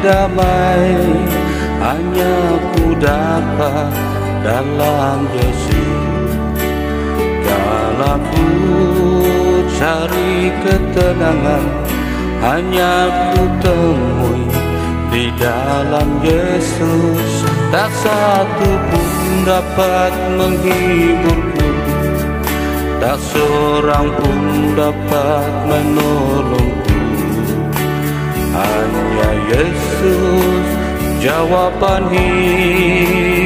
damai hanya ku dapat dalam Yesus Kalau ku cari ketenangan hanya ku temui di dalam Yesus. Tak satu pun dapat menghiburku. Tak seorang pun dapat menolongku Hanya Yesus jawaban hidupku.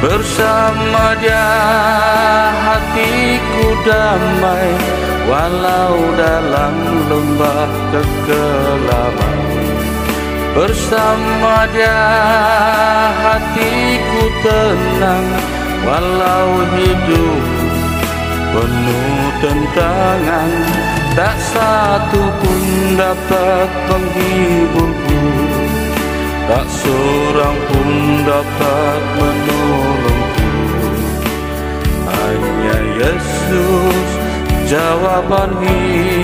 Bersama dia hatiku damai Walau dalam lembah kekelaman. Bersama dia hatiku tenang Walau hidup penuh tentangan Tak satu pun dapat menghiburku. Tak seorang pun dapat menolongku. Hanya Yesus jawaban hidupku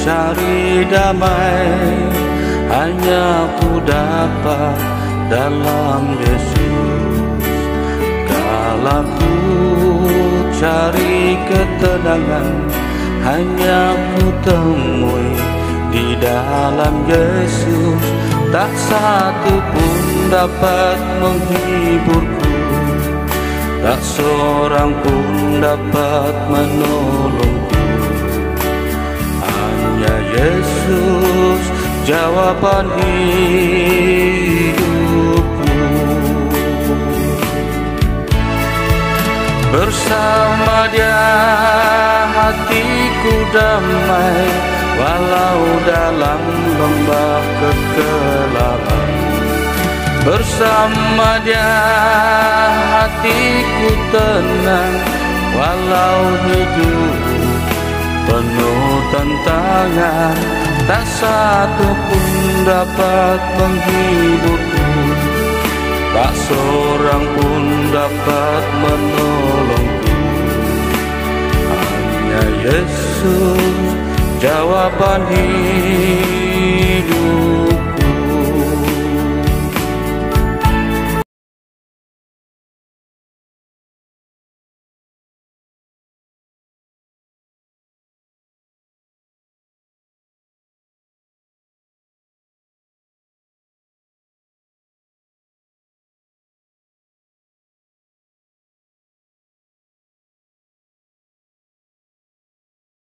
cari damai Hanya ku dapat dalam Yesus. Kalau ku cari ketenangan Hanya ku temui di dalam Yesus. Tak satu pun dapat menghiburku. Tak seorang pun dapat menolongku jawaban hidupku. Bersama dia hatiku damai Walau dalam lembah kekelaman. Bersama dia hatiku tenang Walau hidup penuh tantangan Tak satu pun dapat menghiburku. Tak seorang pun dapat menolongku. Hanya Yesus jawaban hidup